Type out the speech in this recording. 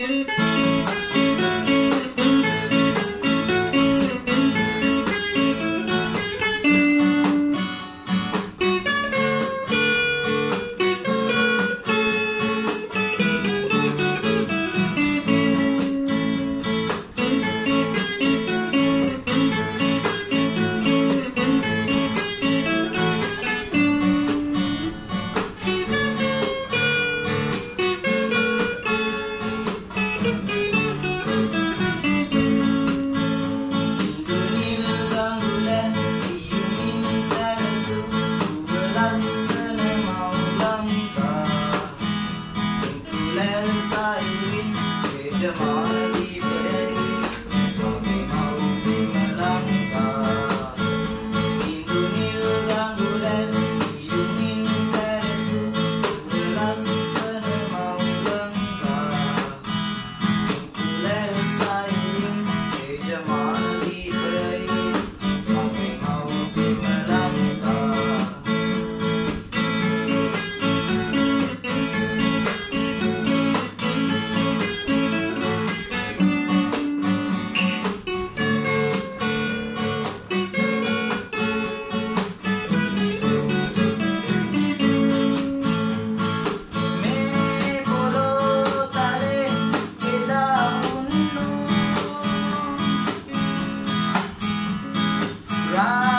Jama'a 마